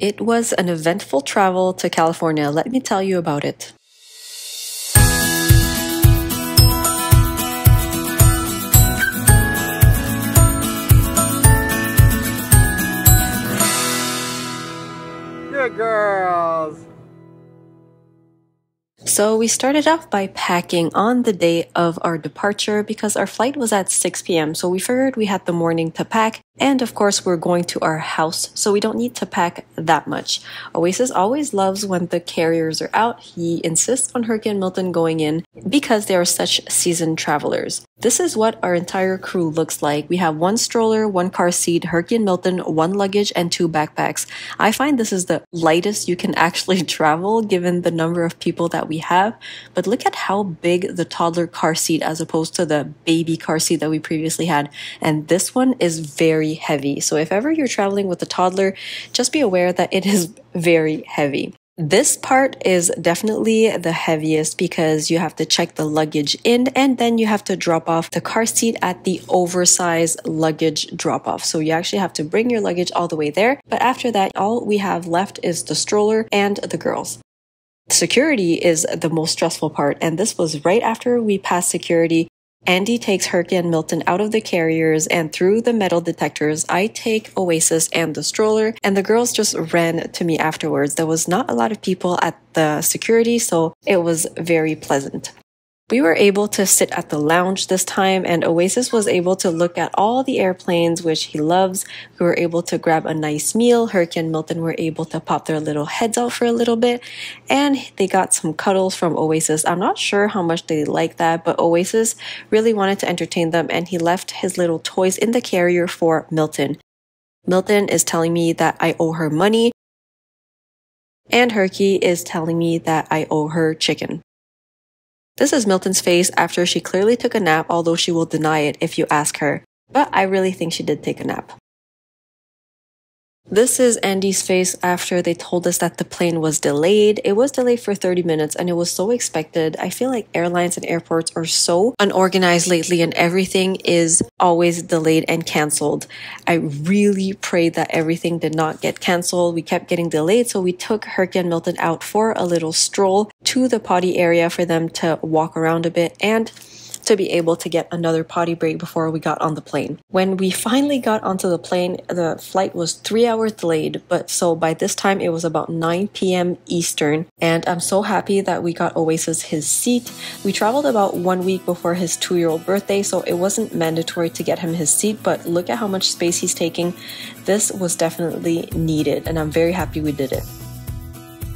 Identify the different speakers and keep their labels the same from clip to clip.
Speaker 1: It was an eventful travel to California. Let me tell you about it.
Speaker 2: Good girls.
Speaker 1: So we started off by packing on the day of our departure because our flight was at 6 p.m. So we figured we had the morning to pack and of course, we're going to our house, so we don't need to pack that much. Oasis always loves when the carriers are out. He insists on Herky and Milton going in because they are such seasoned travelers. This is what our entire crew looks like. We have one stroller, one car seat, Herky and Milton, one luggage, and two backpacks. I find this is the lightest you can actually travel given the number of people that we have. But look at how big the toddler car seat as opposed to the baby car seat that we previously had. And this one is very heavy. So if ever you're traveling with a toddler, just be aware that it is very heavy. This part is definitely the heaviest because you have to check the luggage in and then you have to drop off the car seat at the oversized luggage drop off. So you actually have to bring your luggage all the way there. But after that, all we have left is the stroller and the girls. Security is the most stressful part, and this was right after we passed security. Andy takes Herky and Milton out of the carriers and through the metal detectors, I take Oasis and the stroller and the girls just ran to me afterwards. There was not a lot of people at the security, so it was very pleasant. We were able to sit at the lounge this time, and Oasis was able to look at all the airplanes, which he loves. We were able to grab a nice meal. Herky and Milton were able to pop their little heads out for a little bit, and they got some cuddles from Oasis. I'm not sure how much they like that, but Oasis really wanted to entertain them, and he left his little toys in the carrier for Milton. Milton is telling me that I owe her money, and Herky is telling me that I owe her chicken. This is Milton's face after she clearly took a nap, although she will deny it if you ask her. But I really think she did take a nap. This is Andy's face after they told us that the plane was delayed. It was delayed for 30 minutes and it was so expected. I feel like airlines and airports are so unorganized lately and everything is always delayed and canceled. I really prayed that everything did not get canceled. We kept getting delayed, so we took Herky and Milton out for a little stroll to the potty area for them to walk around a bit and to be able to get another potty break before we got on the plane. When we finally got onto the plane, the flight was three hours delayed, but so by this time it was about 9 p.m. Eastern, and I'm so happy that we got Oasis his seat. We traveled about one week before his two year old birthday, so it wasn't mandatory to get him his seat, but look at how much space he's taking. This was definitely needed, and I'm very happy we did it.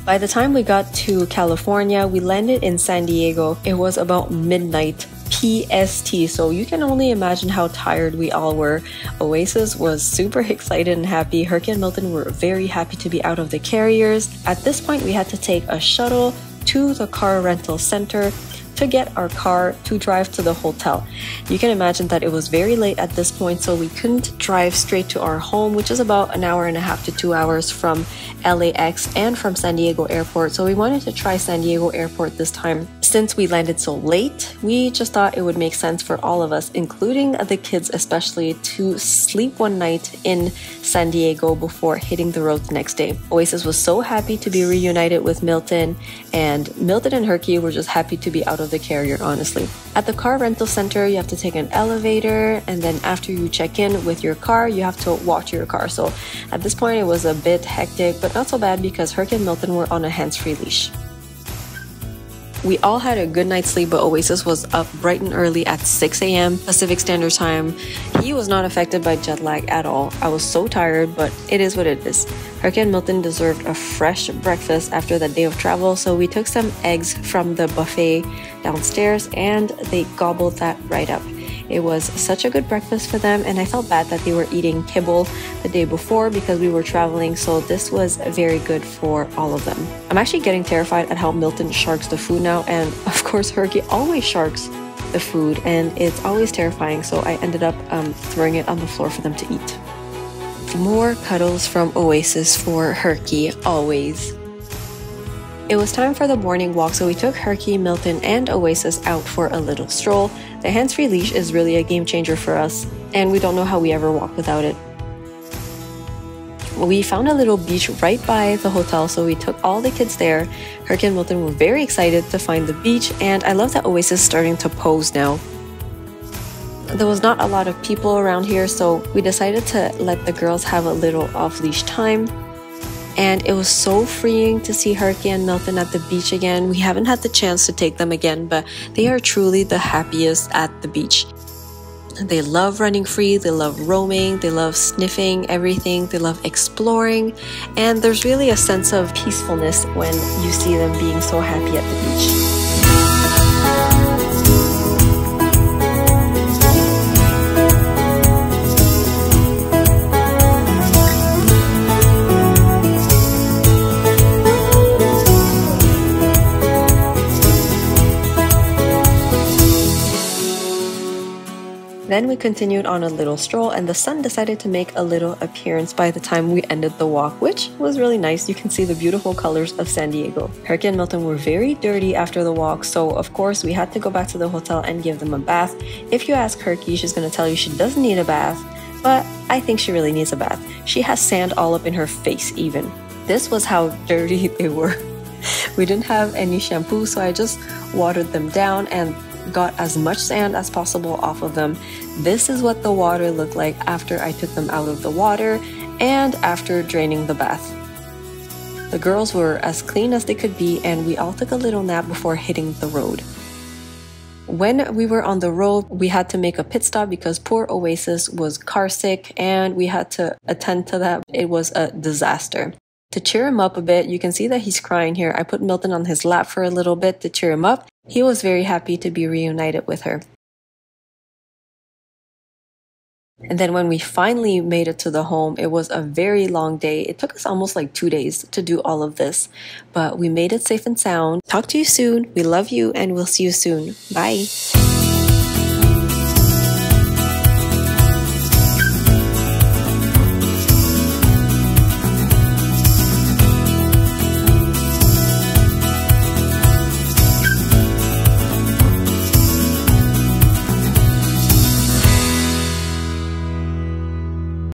Speaker 1: By the time we got to California, we landed in San Diego. It was about midnight PST. So you can only imagine how tired we all were. Oasis was super excited and happy. Herky and Milton were very happy to be out of the carriers. At this point, we had to take a shuttle to the car rental center to get our car to drive to the hotel. You can imagine that it was very late at this point, so we couldn't drive straight to our home, which is about an hour and a half to two hours from LAX and from San Diego Airport. So we wanted to try San Diego Airport this time. Since we landed so late, we just thought it would make sense for all of us, including the kids especially, to sleep one night in San Diego before hitting the road the next day. Oasis was so happy to be reunited with Milton, and Milton and Herky were just happy to be out of of the carrier, honestly. At the car rental center, you have to take an elevator, and then after you check in with your car, you have to walk to your car. So at this point, it was a bit hectic, but not so bad because Herc and Milton were on a hands free leash. We all had a good night's sleep, but Oasis was up bright and early at 6 a.m. Pacific Standard Time. He was not affected by jet lag at all. I was so tired, but it is what it is. And Milton deserved a fresh breakfast after that day of travel, so we took some eggs from the buffet downstairs and they gobbled that right up. It was such a good breakfast for them, and I felt bad that they were eating kibble the day before because we were traveling, so this was very good for all of them. I'm actually getting terrified at how Milton sharks the food now, and of course, Herky always sharks the food, and it's always terrifying, so I ended up um, throwing it on the floor for them to eat. More cuddles from Oasis for Herky, always. It was time for the morning walk, so we took Herky, Milton, and Oasis out for a little stroll. The hands free leash is really a game changer for us, and we don't know how we ever walk without it. We found a little beach right by the hotel, so we took all the kids there. Herky and Milton were very excited to find the beach, and I love that Oasis is starting to pose now. There was not a lot of people around here, so we decided to let the girls have a little off leash time. And it was so freeing to see Herky and Milton at the beach again. We haven't had the chance to take them again, but they are truly the happiest at the beach. They love running free, they love roaming, they love sniffing everything, they love exploring, and there's really a sense of peacefulness when you see them being so happy at Then we continued on a little stroll, and the sun decided to make a little appearance by the time we ended the walk, which was really nice. You can see the beautiful colors of San Diego. Herky and Milton were very dirty after the walk, so of course we had to go back to the hotel and give them a bath. If you ask Herky, she's gonna tell you she doesn't need a bath, but I think she really needs a bath. She has sand all up in her face, even. This was how dirty they were. We didn't have any shampoo, so I just watered them down and got as much sand as possible off of them. This is what the water looked like after I took them out of the water and after draining the bath. The girls were as clean as they could be, and we all took a little nap before hitting the road. When we were on the road, we had to make a pit stop because poor Oasis was car sick and we had to attend to that. It was a disaster. To cheer him up a bit, you can see that he's crying here. I put Milton on his lap for a little bit to cheer him up. He was very happy to be reunited with her. And then when we finally made it to the home, it was a very long day. It took us almost like two days to do all of this, but we made it safe and sound. Talk to you soon. We love you and we'll see you soon. Bye.